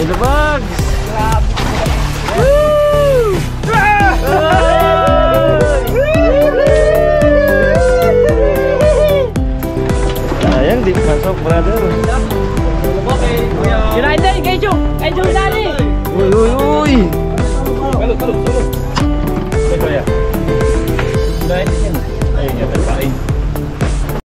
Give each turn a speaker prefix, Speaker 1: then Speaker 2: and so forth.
Speaker 1: Yellow bugs! Sayang di masuk brother.
Speaker 2: United, kay Ju! Kay dali!
Speaker 1: Uy uy uy.
Speaker 3: Kalau, kalau, kalau.